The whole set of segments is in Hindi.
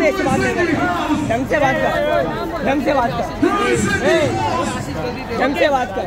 में से बात कर। ढंग से बात कर। ढंग से बात कर। ढंग से बात कर।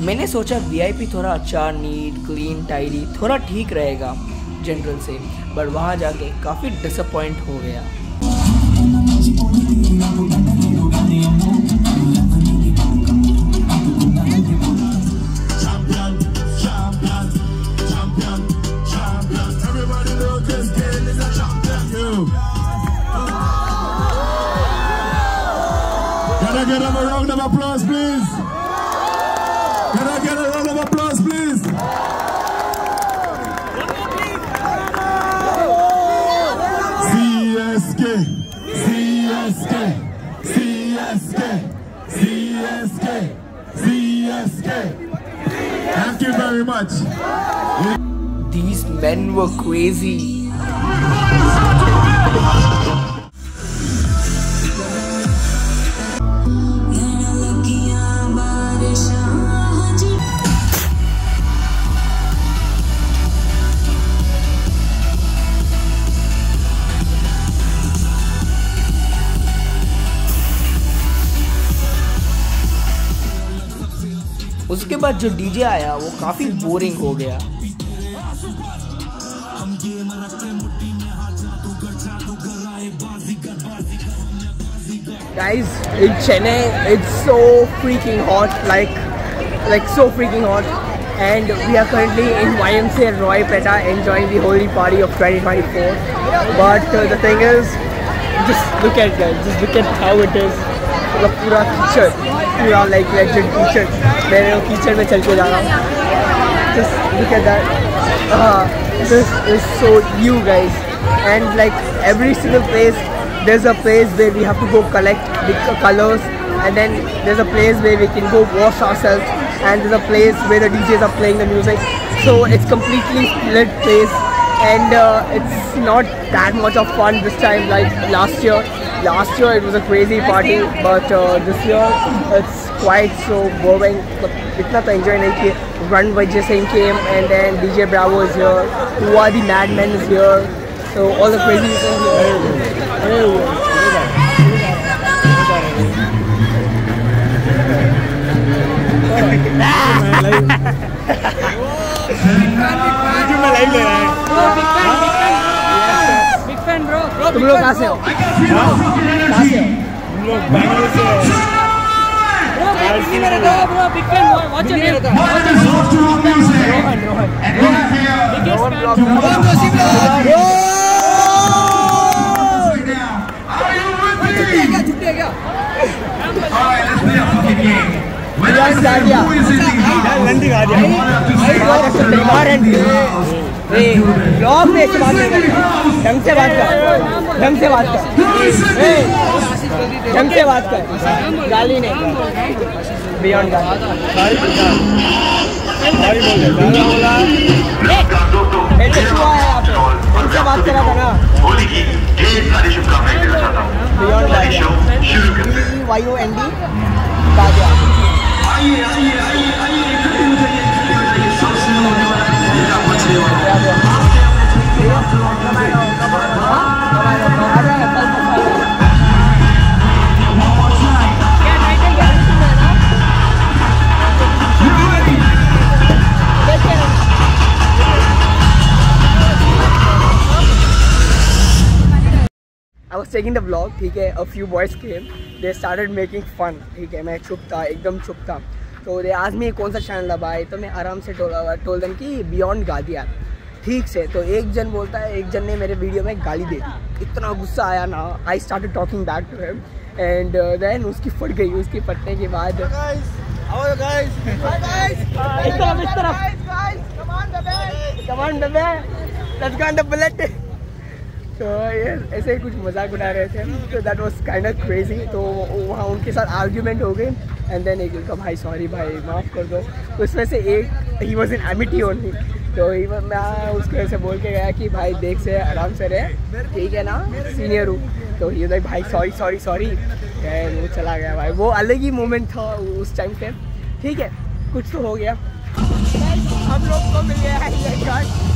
मैंने सोचा वीआईपी थोड़ा अच्छा नीट क्लीन टाइडी थोड़ा ठीक रहेगा जनरल से बट वहाँ जाके काफ़ी डिसअपॉइंट हो गया। Very much. These men were crazy. उसके बाद जो डीजे आया वो काफ़ी बोरिंग हो गया guys in chennai it's so freaking hot like like so freaking hot and we are currently in ymca roy peta enjoying the holy party of 2024 but uh, the thing is just look at guys just look at how it is the pura कीचड़ पूरा like legend कीचड़ मैं वो कीचड़ में चल के जा रहा हूँ just look at that uh, this is so you guys and like every single place there's a place where we have to go collect the c- colors and then there's a place where we can go wash ourselves and there's a place where the DJs are playing the music so it's completely split place and uh, it's not that much of fun this time like last year last year it was a crazy party but uh, this year it's quite so boring. But itna to enjoy nahi kiye run Vijay Singh came and then DJ Bravo is here. Who are the madmen is here. So all the crazy people are here तुम लोग कहाँ से हो कहाँ से हो Rohan Rohan Riyan Dadia. Blog में बात नहीं कर ढंग से बात कर ढंग से बात कर ए, ढंग से बात कर गाली नहीं बियॉन्ड गाली छुआ है। उनसे बात करा था ना होली की ढेर सारी शुभकामनाएँ देना चाहता हूँ। बियॉन्ड चलिए शो शुरू करते हैं। Y O N D 阿姨，阿姨，阿姨，阿姨。I was taking the blog ठीक है a few boys came they started making fun ठीक है मैं चुप था एकदम चुप था. तो दे आज में कौन सा चैनल दबाए तो मैं आराम से टोल टोल दम कि बियॉन्ड गादिया ठीक से तो एक जन बोलता है एक जन ने मेरे वीडियो में गाली दे दी. इतना गुस्सा आया ना I start talking back to him and then उसकी फट गई उसकी फटने के बाद तो ऐसे ही कुछ मज़ाक उड़ा रहे थे तो that was kind of crazy तो वहाँ उनके साथ आर्ग्यूमेंट हो गई। एंड देन एक का भाई सॉरी भाई, माफ़ कर दो। तो उसमें से एक he was in Amity only तो मैं उसको ऐसे बोल के गया कि, भाई, देख से आराम से रहे। ठीक है ना? सीनियर हूँ। तो ये भाई सॉरी सॉरी सॉरी वो चला गया भाई। वो अलग ही मोमेंट था उस टाइम पे। ठीक है? कुछ तो हो गया। हम लोग को मिल गया है।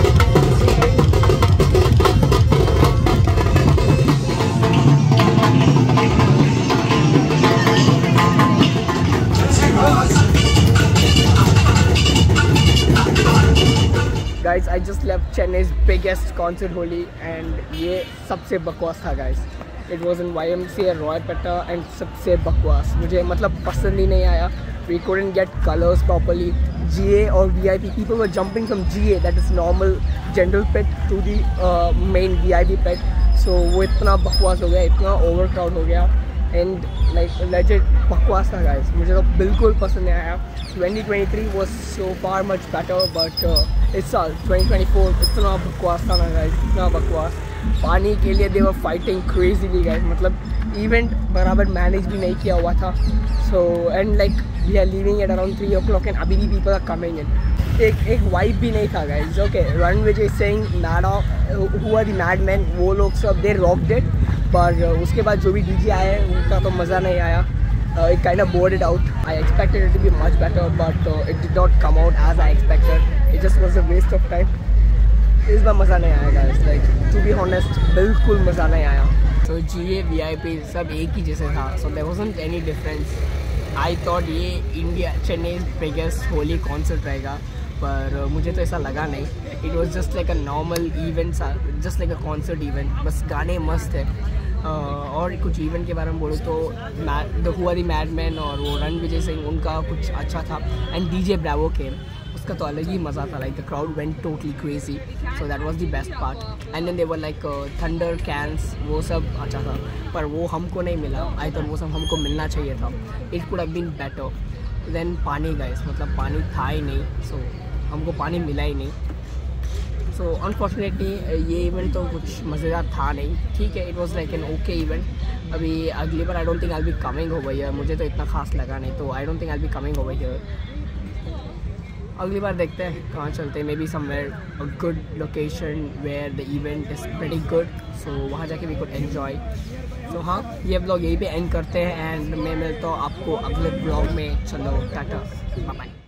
I just left Chennai's biggest concert Holi and ये सबसे बकवास था guys it was in YMCA Roy Petta and सबसे बकवास मुझे मतलब पसंद ही नहीं आया we couldn't get colors properly GA or VIP people were jumping from GA that is normal general pit to the uh, main VIP pit so वो इतना बकवास हो गया इतना क्राउड हो गया एंड लाइक लेजेड बकवास था गाइस मुझे तो बिल्कुल पसंद नहीं आया। 2023 was so far much better but uh, इस साल 2024 इतना बकवास था ना गाइस इतना बकवास। पानी के लिए they were fighting crazily guys मतलब इवेंट बराबर मैनेज भी नहीं किया हुआ था। So and like we are living at around three o'clock and अभी भी पीपल आर कमिंग इन एक एक वाइब भी नहीं था गाइज़ ओके रन विजय सिंह नाडा हुआ दी मैड मैन वो लोग सब दे रॉक डेट पर उसके बाद जो भी डीजे आए उनका तो मज़ा नहीं आया uh, of bored it out. I expected it to be much better, but uh, it did not come out as I expected. It just was a waste of time. इस बार मज़ा नहीं आया guys. Like to be honest, बिल्कुल मज़ा नहीं आया. तो जी ए वी आई पी सब एक ही जैसे था so there wasn't any difference I thought ये India Chennai biggest Holi concert रहेगा पर मुझे तो ऐसा लगा नहीं it was just like a normal event just like a concert event बस गाने मस्त है और कुछ इवेंट के बारे में बोलूँ तो द हुआ दी मैड मैन और वो रन विजय सिंह उनका कुछ अच्छा था। एंड डी जे ब्रावो के उसका तो अलग ही मज़ा था like the crowd went totally crazy so that was the best part and then they were like thunder cans वो सब अच्छा था। पर वो हमको नहीं मिला। आई थॉट वो सब हमको मिलना चाहिए था। It could have been better than पानी गाइस मतलब पानी था ही नहीं। सो so, हमको पानी मिला ही नहीं। सो अनफॉर्चुनेटली ये इवेंट तो कुछ मज़ेदार था नहीं। ठीक है it was like an okay event अभी अगली बार I don't think I be coming over here मुझे तो इतना खास लगा नहीं तो I don't think I be coming over here अगली बार देखते हैं कहाँ चलते हैं। Maybe somewhere a good location where the event is very good so वहाँ जाके वी कुड एन्जॉय तो हाँ ये ब्लॉग यहीं पे एंड करते हैं एंड मैं मिलता हूँ आपको अगले ब्लॉग में। चलो, टाटा बाय